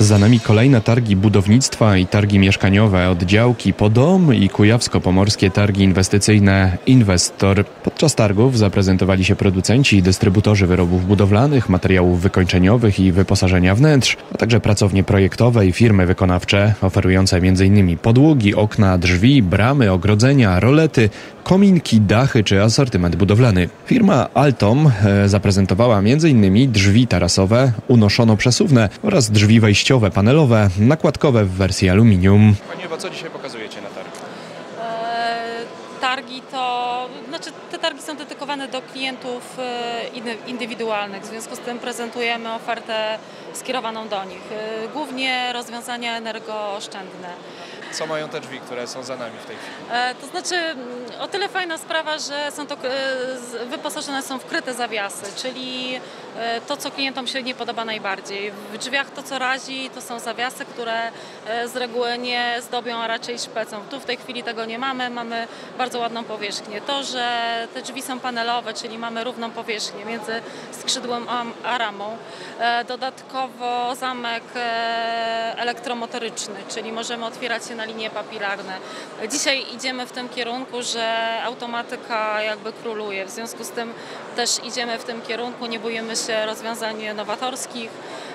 Za nami kolejne targi budownictwa i targi mieszkaniowe, oddziałki Podom i kujawsko-pomorskie targi inwestycyjne Inwestor. Podczas targów zaprezentowali się producenci i dystrybutorzy wyrobów budowlanych, materiałów wykończeniowych i wyposażenia wnętrz, a także pracownie projektowe i firmy wykonawcze oferujące m.in. podłogi, okna, drzwi, bramy, ogrodzenia, rolety, kominki, dachy czy asortyment budowlany. Firma Altom e, zaprezentowała m.in. drzwi tarasowe, unoszono-przesuwne oraz drzwi wejściowe panelowe, nakładkowe w wersji aluminium. Pani Ewa, co dzisiaj pokazujecie na targu? E, Targi to, znaczy te targi są dedykowane do klientów e, indy- indywidualnych, w związku z tym prezentujemy ofertę skierowaną do nich. Głównie rozwiązania energooszczędne. Co mają te drzwi, które są za nami w tej chwili? E, To znaczy mm, o tyle fajna sprawa, że są to e, wyposażone są w kryte zawiasy, czyli to, co klientom się nie podoba najbardziej. W drzwiach to, co razi, to są zawiasy, które e, z reguły nie zdobią, a raczej szpecą. Tu w tej chwili tego nie mamy, mamy bardzo ładną powierzchnię. To, że te drzwi są panelowe, czyli mamy równą powierzchnię między skrzydłem a, ramą. E, Dodatkowo zamek e, elektromotoryczny, czyli możemy otwierać się na linie papilarne. Dzisiaj idziemy w tym kierunku, że automatyka jakby króluje. W związku z tym też idziemy w tym kierunku, nie boimy się rozwiązań nowatorskich.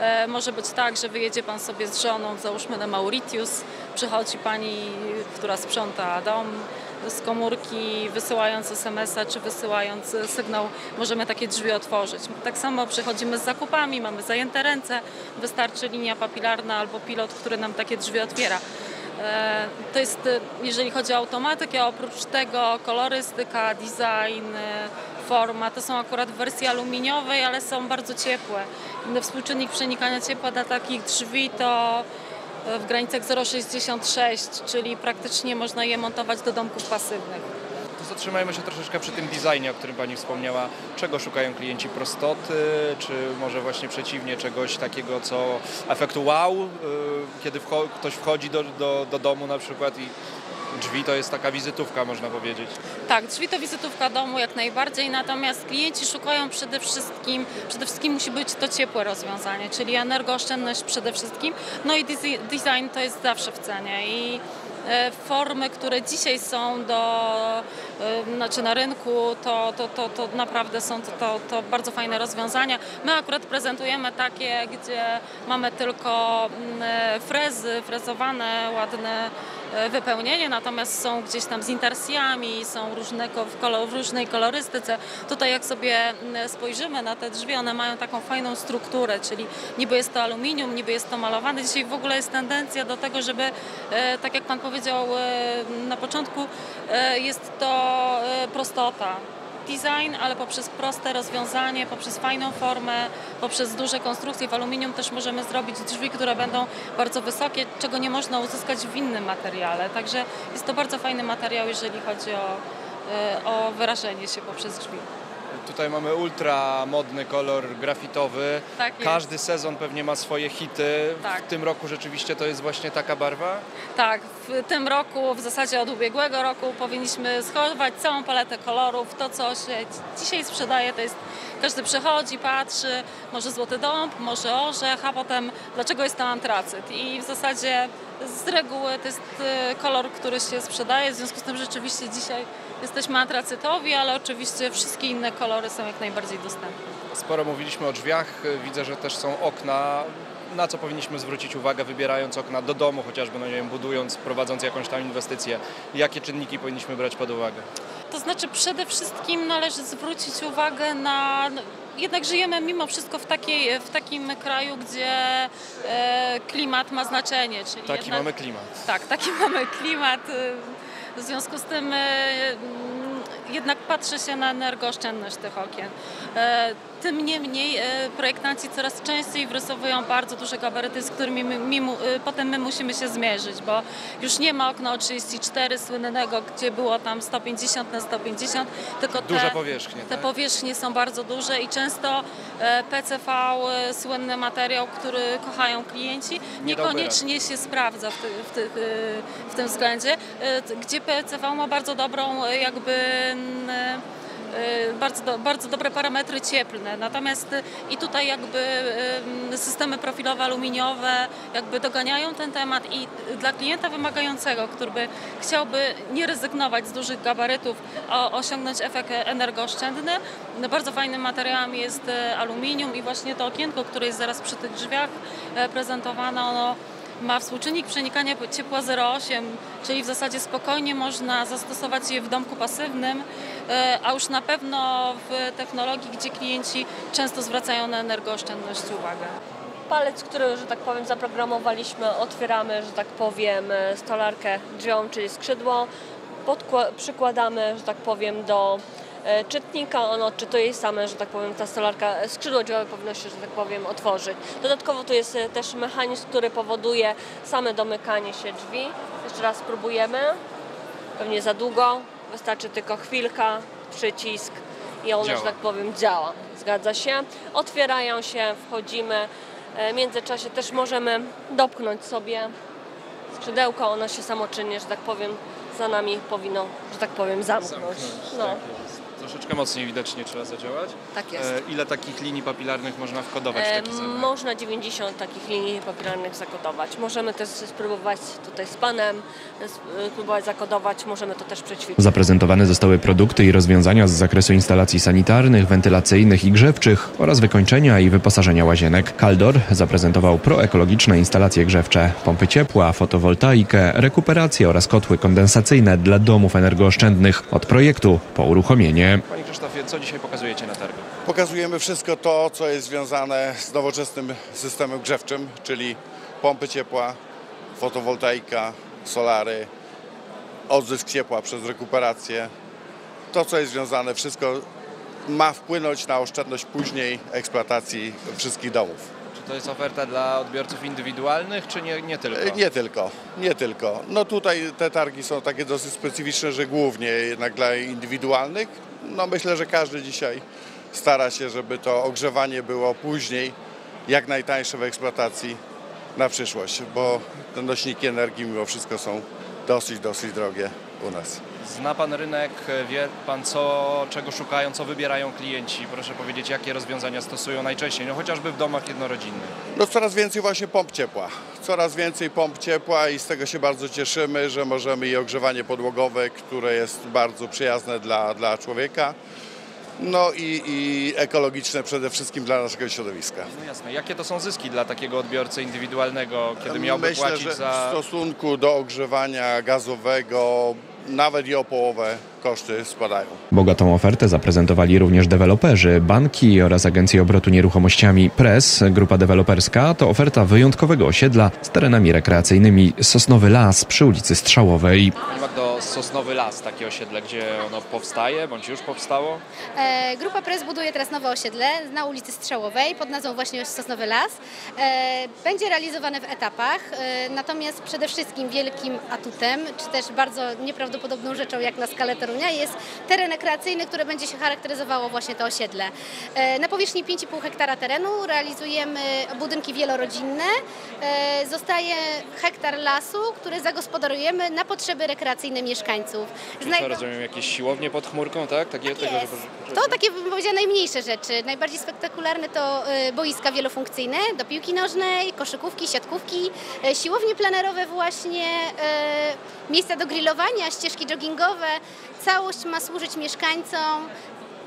E, Może być tak, że wyjedzie Pan sobie z żoną, załóżmy na Mauritius, przychodzi Pani, która sprząta dom, z komórki, wysyłając SMS-a czy wysyłając sygnał, możemy takie drzwi otworzyć. Tak samo przychodzimy z zakupami, mamy zajęte ręce, wystarczy linia papilarna albo pilot, który nam takie drzwi otwiera. E, To jest, e, jeżeli chodzi o automatykę, oprócz tego kolorystyka, design, forma, to są akurat w wersji aluminiowej, ale są bardzo ciepłe. Współczynnik przenikania ciepła dla takich drzwi to w granicach 0,66, czyli praktycznie można je montować do domków pasywnych. Zatrzymajmy się troszeczkę przy tym designie, o którym Pani wspomniała. Czego szukają klienci? Prostoty, czy może właśnie przeciwnie, czegoś takiego, co efektu wow, y, kiedy ktoś wchodzi do, do, do domu na przykład i drzwi to jest taka wizytówka, można powiedzieć. Tak, drzwi to wizytówka domu jak najbardziej, natomiast klienci szukają przede wszystkim, przede wszystkim musi być to ciepłe rozwiązanie, czyli energooszczędność przede wszystkim, no i desi- design to jest zawsze w cenie i e, formy, które dzisiaj są do, e, znaczy na rynku, to, to, to, to naprawdę są to, to, to bardzo fajne rozwiązania. My akurat prezentujemy takie, gdzie mamy tylko mm, e, frezy, frezowane, ładne wypełnienie, natomiast są gdzieś tam z intarsjami, są różnego, w, kolor, w różnej kolorystyce. Tutaj jak sobie spojrzymy na te drzwi, one mają taką fajną strukturę, czyli niby jest to aluminium, niby jest to malowane. Dzisiaj w ogóle jest tendencja do tego, żeby, e, tak jak Pan powiedział e, na początku, e, jest to e, prostota design, ale poprzez proste rozwiązanie, poprzez fajną formę, poprzez duże konstrukcje w aluminium też możemy zrobić drzwi, które będą bardzo wysokie, czego nie można uzyskać w innym materiale. Także jest to bardzo fajny materiał, jeżeli chodzi o, e, o wyrażenie się poprzez drzwi. Tutaj mamy ultra modny kolor grafitowy. Tak. Każdy sezon pewnie ma swoje hity. Tak. W tym roku rzeczywiście to jest właśnie taka barwa. Tak, w tym roku, w zasadzie od ubiegłego roku powinniśmy schować całą paletę kolorów. To, co się dzisiaj sprzedaje, to jest każdy przychodzi, patrzy, może złoty dąb, może orzech, a potem dlaczego jest to antracyt. I w zasadzie z reguły to jest e, kolor, który się sprzedaje, w związku z tym rzeczywiście dzisiaj jesteśmy antracytowi, ale oczywiście wszystkie inne kolory są jak najbardziej dostępne. Sporo mówiliśmy o drzwiach. Widzę, że też są okna. Na co powinniśmy zwrócić uwagę, wybierając okna do domu, chociażby, no nie wiem, budując, prowadząc jakąś tam inwestycję? Jakie czynniki powinniśmy brać pod uwagę? To znaczy przede wszystkim należy zwrócić uwagę na... Jednak żyjemy mimo wszystko w, takiej, w takim kraju, gdzie e, klimat ma znaczenie. Czyli Taki jednak, mamy klimat. Tak, taki mamy klimat. W związku z tym e, mm, jednak patrzy się na energooszczędność tych okien. E, Tym niemniej e, projektanci coraz częściej wrysowują bardzo duże gabaryty, z którymi my, mi, potem my musimy się zmierzyć, bo już nie ma okna o 34 słynnego, gdzie było tam 150 na 150, tylko te, Duże powierzchnie, te tak? powierzchnie są bardzo duże i często PCV, słynny materiał, który kochają klienci, niekoniecznie się sprawdza w, ty, w, e, w tym względzie, gdzie PCV ma bardzo dobrą e, jakby e, bardzo, do, bardzo dobre parametry cieplne. Natomiast y, i tutaj jakby systemy profilowe aluminiowe jakby doganiają ten temat i dla klienta wymagającego, który by chciałby nie rezygnować z dużych gabarytów, a osiągnąć efekt energooszczędny, no bardzo fajnym materiałem jest e, aluminium i właśnie to okienko, które jest zaraz przy tych drzwiach e, prezentowane, ono ma współczynnik przenikania ciepła 0,8, czyli w zasadzie spokojnie można zastosować je w domku pasywnym, e, a już na pewno w technologii, gdzie klienci często zwracają na energooszczędność uwagę. palec, który, że tak powiem, zaprogramowaliśmy, otwieramy, że tak powiem, e, stolarkę drzwią, czyli skrzydło, przykładamy, że tak powiem, do czytnika, on odczytuje same, że tak powiem, ta stolarka, e, skrzydło drzwiowe powinno się, że tak powiem, otworzyć. Dodatkowo tu jest e, też mechanizm, który powoduje same domykanie się drzwi. Jeszcze raz spróbujemy. Pewnie za długo, wystarczy tylko chwilka, przycisk i Działa. że tak powiem, działa. Zgadza się. Otwierają się, wchodzimy. E, W międzyczasie też możemy dopchnąć sobie skrzydełko, ono się samoczynnie, że tak powiem, za nami powinno, że tak powiem, zamknąć. No, Tak. Troszeczkę mocniej widocznie trzeba zadziałać. tak jest. E, ile takich linii papilarnych można wkodować w E, taki można 90 takich linii papilarnych zakodować. Możemy też spróbować tutaj z panem, e, spróbować zakodować, możemy to też przećwiczyć. Zaprezentowane zostały produkty i rozwiązania z zakresu instalacji sanitarnych, wentylacyjnych i grzewczych oraz wykończenia i wyposażenia łazienek. Kaldor zaprezentował proekologiczne instalacje grzewcze, pompy ciepła, fotowoltaikę, rekuperację oraz kotły kondensacyjne dla domów energooszczędnych od projektu po uruchomienie. Panie Krzysztofie, co dzisiaj pokazujecie na targu? Pokazujemy wszystko to, co jest związane z nowoczesnym systemem grzewczym, czyli pompy ciepła, fotowoltaika, solary, odzysk ciepła przez rekuperację. To, co jest związane, wszystko ma wpłynąć na oszczędność później eksploatacji wszystkich domów. To jest oferta dla odbiorców indywidualnych, czy nie, nie tylko? E, Nie tylko, nie tylko. No tutaj te targi są takie dosyć specyficzne, że głównie jednak dla indywidualnych. No myślę, że każdy dzisiaj stara się, żeby to ogrzewanie było później jak najtańsze w eksploatacji na przyszłość, bo te nośniki energii mimo wszystko są dosyć, dosyć drogie u nas. Zna Pan rynek, wie Pan co, czego szukają, co wybierają klienci? Proszę powiedzieć, jakie rozwiązania stosują najczęściej, no chociażby w domach jednorodzinnych. No coraz więcej właśnie pomp ciepła. Coraz więcej pomp ciepła i z tego się bardzo cieszymy, że możemy i ogrzewanie podłogowe, które jest bardzo przyjazne dla, dla człowieka. No i, i ekologiczne przede wszystkim dla naszego środowiska. No jasne, jakie to są zyski dla takiego odbiorcy indywidualnego, kiedy miałby Myślę, płacić że za... w stosunku do ogrzewania gazowego nawet i o połowę koszty spadają. Bogatą ofertę zaprezentowali również deweloperzy, banki oraz agencje obrotu nieruchomościami. Press, grupa deweloperska, to oferta wyjątkowego osiedla z terenami rekreacyjnymi Sosnowy Las przy ulicy Strzałowej. Sosnowy Las, takie osiedle, gdzie ono powstaje, bądź już powstało? E, Grupa Press buduje teraz nowe osiedle na ulicy Strzałowej pod nazwą właśnie Sosnowy Las. E, Będzie realizowane w etapach, e, natomiast przede wszystkim wielkim atutem, czy też bardzo nieprawdopodobną rzeczą jak na skalę Torunia jest teren rekreacyjny, który będzie się charakteryzowało właśnie to osiedle. E, Na powierzchni 5,5 hektara terenu realizujemy budynki wielorodzinne. E, Zostaje hektar lasu, który zagospodarujemy na potrzeby rekreacyjne mieszkańców. Znajdą- rozumiem, jakieś siłownie pod chmurką, tak? Takie, tak tego. To takie bym powiedziała najmniejsze rzeczy. Najbardziej spektakularne to y, boiska wielofunkcyjne do piłki nożnej, koszykówki, siatkówki, y, siłownie plenerowe właśnie, y, miejsca do grillowania, ścieżki joggingowe. Całość ma służyć mieszkańcom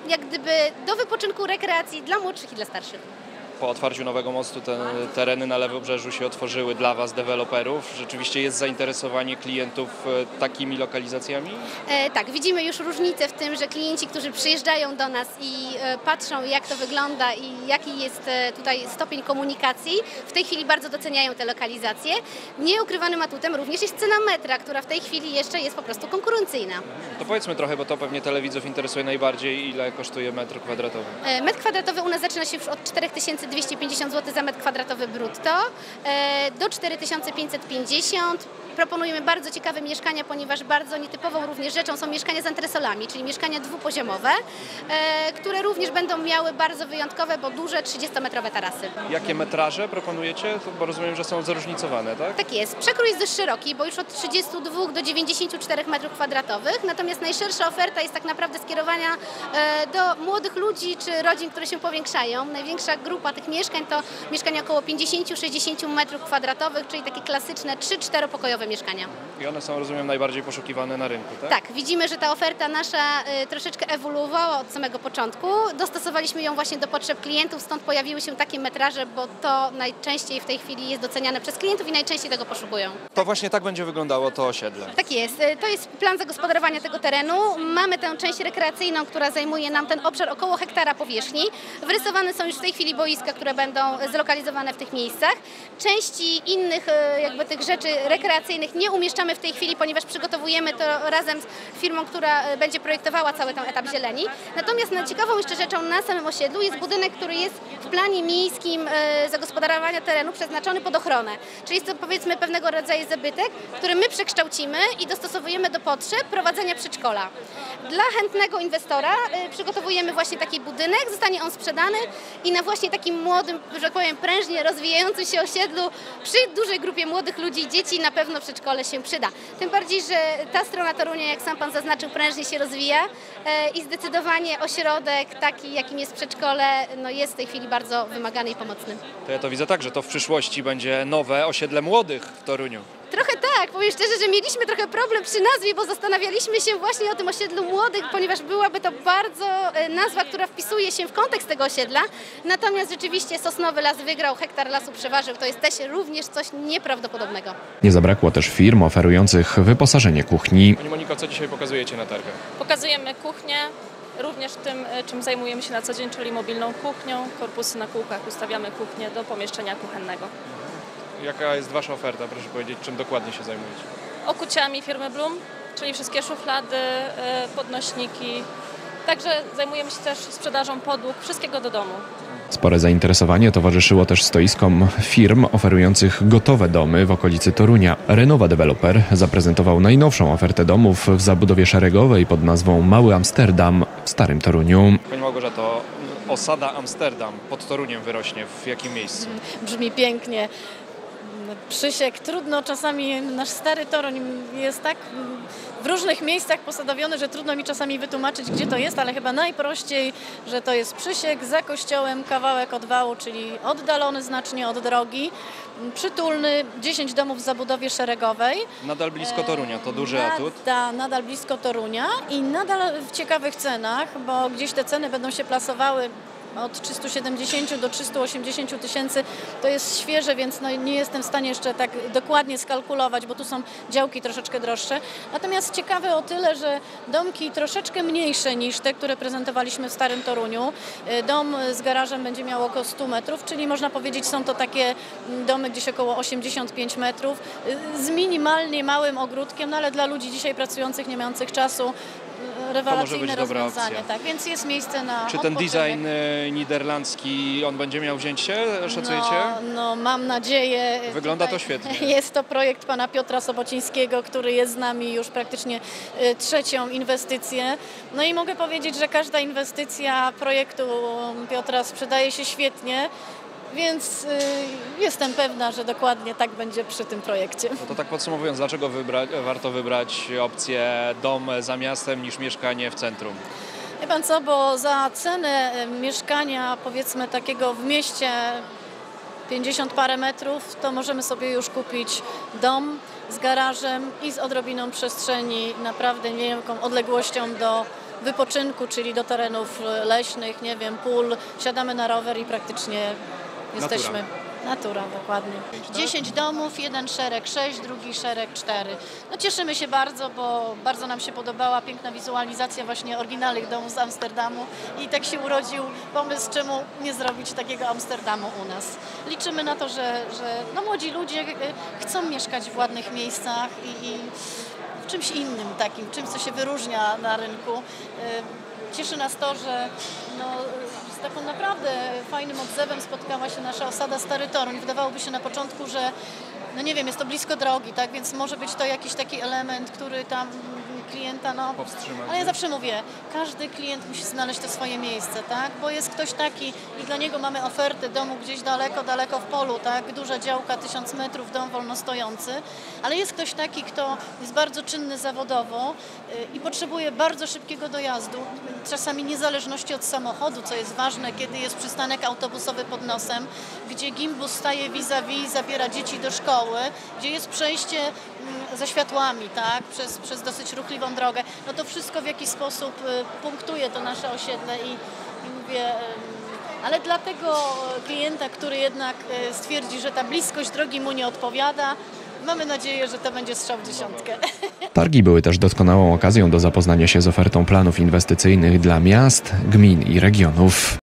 jak gdyby do wypoczynku, rekreacji dla młodszych i dla starszych. Po otwarciu nowego mostu te tereny na Lewobrzeżu się otworzyły dla Was, deweloperów. Rzeczywiście jest zainteresowanie klientów e, takimi lokalizacjami? E, tak, widzimy już różnicę w tym, że klienci, którzy przyjeżdżają do nas i e, patrzą jak to wygląda i jaki jest e, tutaj stopień komunikacji, w tej chwili bardzo doceniają te lokalizacje. Nieukrywanym atutem również jest cena metra, która w tej chwili jeszcze jest po prostu konkurencyjna. To powiedzmy trochę, bo to pewnie telewidzów interesuje najbardziej, ile kosztuje metr kwadratowy. E, Metr kwadratowy u nas zaczyna się już od 4200 4250 zł za metr kwadratowy brutto e, do 4550 Proponujemy bardzo ciekawe mieszkania, ponieważ bardzo nietypową również rzeczą są mieszkania z antresolami, czyli mieszkania dwupoziomowe, e, które również będą miały bardzo wyjątkowe, bo duże 30-metrowe tarasy. Jakie metraże proponujecie? Bo rozumiem, że są zróżnicowane, tak? Tak jest. Przekrój jest dość szeroki, bo już od 32 do 94 metrów kwadratowych, natomiast najszersza oferta jest tak naprawdę skierowana e, do młodych ludzi czy rodzin, które się powiększają. Największa grupa tych mieszkań to mieszkania około 50-60 metrów kwadratowych, czyli takie klasyczne 3-4 pokojowe mieszkania. I one są, rozumiem, najbardziej poszukiwane na rynku, tak? Tak, widzimy, że ta oferta nasza y, troszeczkę ewoluowała od samego początku. Dostosowaliśmy ją właśnie do potrzeb klientów, stąd pojawiły się takie metraże, bo to najczęściej w tej chwili jest doceniane przez klientów i najczęściej tego poszukują. To właśnie tak będzie wyglądało to osiedle. Tak jest. Y, To jest plan zagospodarowania tego terenu. Mamy tę część rekreacyjną, która zajmuje nam ten obszar około hektara powierzchni. Wyrysowane są już w tej chwili boiska, które będą zlokalizowane w tych miejscach. Części innych y, jakby tych rzeczy rekreacyjnych nie umieszczamy w tej chwili, ponieważ przygotowujemy to razem z firmą, która y, będzie projektowała cały ten etap zieleni. Natomiast no, ciekawą jeszcze rzeczą na samym osiedlu jest budynek, który jest w planie miejskim y, zagospodarowania terenu przeznaczony pod ochronę. Czyli jest to powiedzmy pewnego rodzaju zabytek, który my przekształcimy i dostosowujemy do potrzeb prowadzenia przedszkola. Dla chętnego inwestora przygotowujemy właśnie taki budynek, zostanie on sprzedany i na właśnie takim młodym, że tak powiem, prężnie rozwijającym się osiedlu przy dużej grupie młodych ludzi i dzieci na pewno przedszkole się przyda. Tym bardziej, że ta strona Torunia, jak sam Pan zaznaczył, prężnie się rozwija e, i zdecydowanie ośrodek taki, jakim jest przedszkole, no jest w tej chwili bardzo wymagany i pomocny. To ja to widzę tak, że to w przyszłości będzie nowe osiedle młodych w Toruniu. Trochę tak, powiem szczerze, że mieliśmy trochę problem przy nazwie, bo zastanawialiśmy się właśnie o tym osiedlu młodych, ponieważ byłaby to bardzo e, nazwa, która wpisuje się w kontekst tego osiedla. Natomiast rzeczywiście Sosnowy Las wygrał, hektar lasu przeważył. To jest też również coś nieprawdopodobnego. Nie zabrakło też firm oferujących wyposażenie kuchni. Pani Moniko, co dzisiaj pokazujecie na targach? Pokazujemy kuchnię, również tym, e, czym zajmujemy się na co dzień, czyli mobilną kuchnią, korpusy na kółkach, ustawiamy kuchnię do pomieszczenia kuchennego. Jaka jest Wasza oferta? Proszę powiedzieć, czym dokładnie się zajmujecie? Okuciami firmy Bloom, czyli wszystkie szuflady, e, podnośniki. Także zajmujemy się też sprzedażą podłóg, wszystkiego do domu. Spore zainteresowanie towarzyszyło też stoiskom firm oferujących gotowe domy w okolicy Torunia. Renowa Developer zaprezentował najnowszą ofertę domów w zabudowie szeregowej pod nazwą Mały Amsterdam w Starym Toruniu. Pani Małgorzato, osada Amsterdam pod Toruniem wyrośnie w jakim miejscu? brzmi pięknie. Przysiek, trudno czasami, nasz stary Toruń jest tak w różnych miejscach posadowiony, że trudno mi czasami wytłumaczyć, gdzie to jest, ale chyba najprościej, że to jest Przysiek za kościołem, kawałek od wału, czyli oddalony znacznie od drogi, przytulny, 10 domów w zabudowie szeregowej. Nadal blisko Torunia, to duży atut. Nada, nadal blisko Torunia i nadal w ciekawych cenach, bo gdzieś te ceny będą się plasowały od 370 do 380 tysięcy. To jest świeże, więc no nie jestem w stanie jeszcze tak dokładnie skalkulować, bo tu są działki troszeczkę droższe. Natomiast ciekawe o tyle, że domki troszeczkę mniejsze niż te, które prezentowaliśmy w Starym Toruniu. Y, Dom z garażem będzie miał około 100 metrów, czyli można powiedzieć są to takie mm, domy gdzieś około 85 metrów y, z minimalnie małym ogródkiem, no ale dla ludzi dzisiaj pracujących, nie mających czasu y, rewelacyjne być dobra rozwiązanie. opcja. Tak, więc jest miejsce na Czy ten design e, niderlandzki, on będzie miał wziąć się? Szacujecie? No, no mam nadzieję. Wygląda Tutaj to świetnie. Jest to projekt pana Piotra Sobocińskiego, który jest z nami już praktycznie y, trzecią inwestycję. No i mogę powiedzieć, że każda inwestycja projektu Piotra sprzedaje się świetnie. Więc y, jestem pewna, że dokładnie tak będzie przy tym projekcie. No to tak podsumowując, dlaczego wybra- warto wybrać opcję dom za miastem niż mieszkanie w centrum? Wie pan co, bo za cenę e, mieszkania powiedzmy takiego w mieście 50 parę metrów, to możemy sobie już kupić dom z garażem i z odrobiną przestrzeni, naprawdę niewielką odległością do wypoczynku, czyli do terenów e, leśnych, nie wiem, pól. Siadamy na rower i praktycznie jesteśmy. Natura, dokładnie. 10 domów, jeden szereg 6, drugi szereg 4. No cieszymy się bardzo, bo bardzo nam się podobała piękna wizualizacja właśnie oryginalnych domów z Amsterdamu i tak się urodził pomysł, czemu nie zrobić takiego Amsterdamu u nas. Liczymy na to, że, że no młodzi ludzie e, chcą mieszkać w ładnych miejscach i, i w czymś innym takim, czymś, co się wyróżnia na rynku. E, Cieszy nas to, że no, taką naprawdę fajnym odzewem spotkała się nasza osada Stary Toruń. Wydawałoby się na początku, że no nie wiem, jest to blisko drogi, tak, więc może być to jakiś taki element, który tam klienta, no... Powstrzyma. Ale ja zawsze mówię, każdy klient musi znaleźć to swoje miejsce, tak? Bo jest ktoś taki i dla niego mamy ofertę domu gdzieś daleko, daleko w polu, tak? Duża działka, tysiąc metrów, dom wolno stojący, ale jest ktoś taki, kto jest bardzo czynny zawodowo y, i potrzebuje bardzo szybkiego dojazdu, czasami niezależności od samochodu, co jest ważne, kiedy jest przystanek autobusowy pod nosem, gdzie gimbus staje vis-a-vis, zabiera dzieci do szkoły, gdzie jest przejście ze światłami, tak? Przez, przez dosyć ruchliwą drogę. No to wszystko w jakiś sposób y, punktuje to nasze osiedle i, i mówię... Ale dla tego klienta, który jednak y, stwierdzi, że ta bliskość drogi mu nie odpowiada, mamy nadzieję, że to będzie strzał w dziesiątkę. Targi były też doskonałą okazją do zapoznania się z ofertą planów inwestycyjnych dla miast, gmin i regionów.